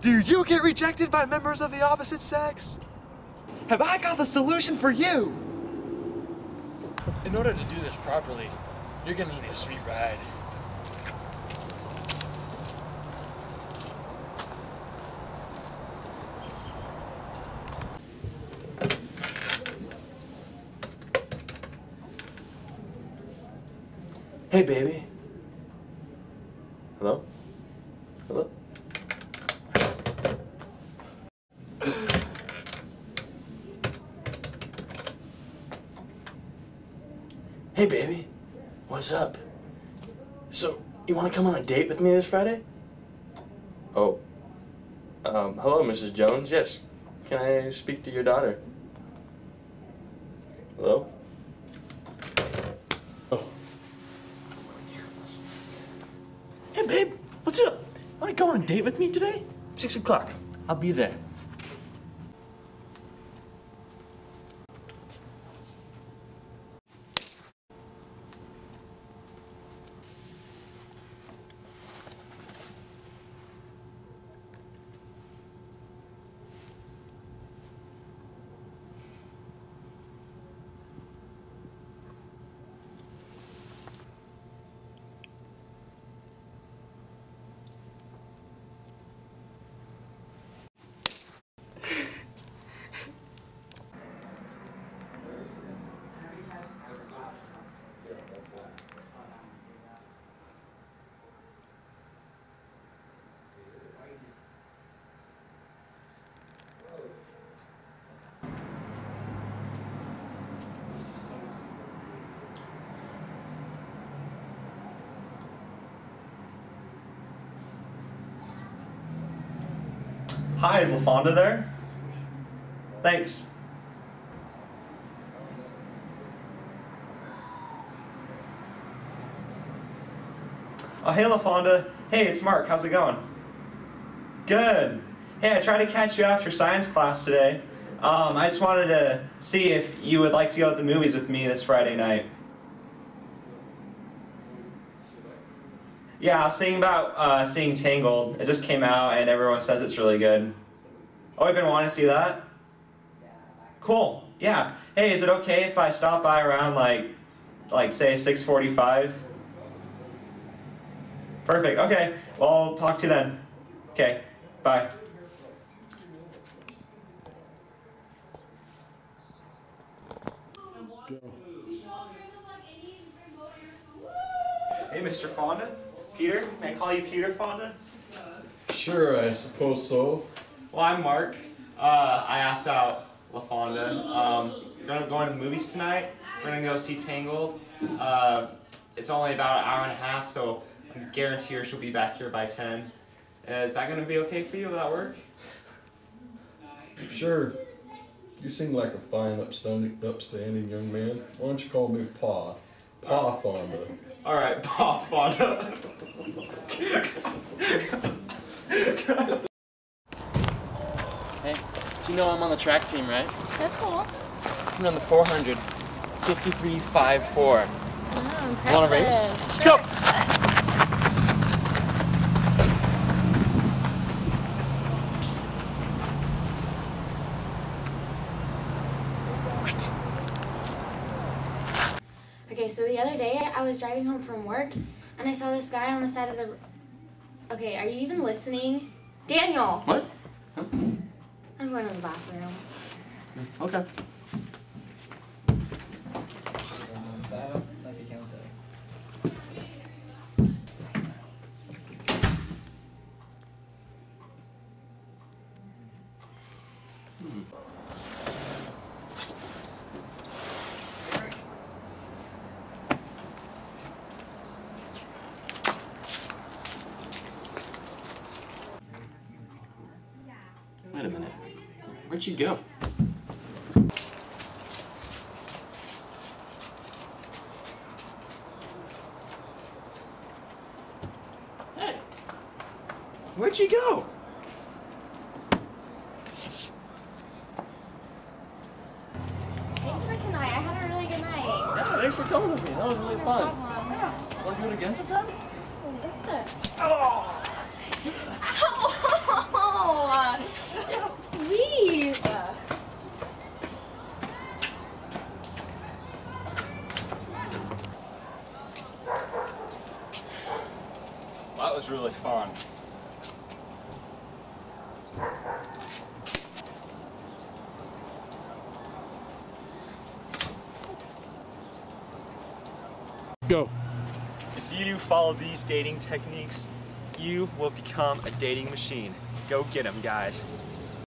Do you get rejected by members of the opposite sex? Have I got the solution for you? In order to do this properly, you're gonna need a sweet ride. Hey, baby. Hello? Hello? Hey, baby. What's up? So, you want to come on a date with me this Friday? Oh. Um, hello, Mrs. Jones. Yes. Can I speak to your daughter? Hello? Oh. Hey, babe. What's up? Want to go on a date with me today? Six o'clock. I'll be there. Hi, is LaFonda there? Thanks. Oh, hey, LaFonda. Hey, it's Mark. How's it going? Good. Hey, I tried to catch you after science class today. Um, I just wanted to see if you would like to go to the movies with me this Friday night. Yeah, I was thinking about uh, seeing Tangled. It just came out and everyone says it's really good. Oh, you've been wanting to see that? Cool. Yeah. Hey, is it okay if I stop by around like, like say 6:45? Perfect. Okay. Well, I'll talk to you then. Okay. Bye. Hey, Mr. Fonda. Peter. May I call you Peter Fonda? Sure, I suppose so. Well, I'm Mark. Uh, I asked out LaFonda. Um, we're gonna go into the movies tonight. We're gonna go see Tangled. Uh, it's only about an hour and a half, so I guarantee her she'll be back here by 10. Uh, is that gonna be okay for you? Will that work? Sure. You seem like a fine, upstanding, upstanding young man. Why don't you call me Pa? Pa Fonda. All right, Pa Fonda. Hey, you know I'm on the track team, right? That's cool. I'm on the 400. 53.54. Oh, impressive. Want a race? Let's go! Okay, so the other day I was driving home from work and I saw this guy on the side of the. Okay, are you even listening? Daniel! What? I'm going to the bathroom. Okay. Wait a minute. Where'd you go? Hey! Where'd you go? Thanks for tonight. I had a really good night. Yeah, thanks for coming with me. That was really No fun. problem. Want to do it again sometime? What the? Oh. Ow! Was really fun. Go. If you follow these dating techniques, you will become a dating machine. Go get them, guys.